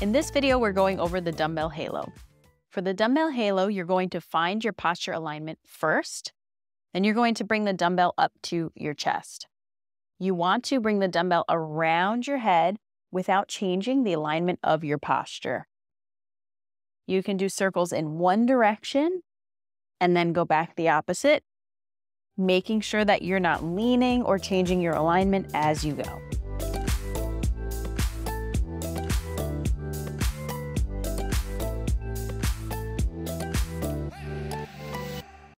In this video, we're going over the dumbbell halo. For the dumbbell halo, you're going to find your posture alignment first, then you're going to bring the dumbbell up to your chest. You want to bring the dumbbell around your head without changing the alignment of your posture. You can do circles in one direction and then go back the opposite, making sure that you're not leaning or changing your alignment as you go.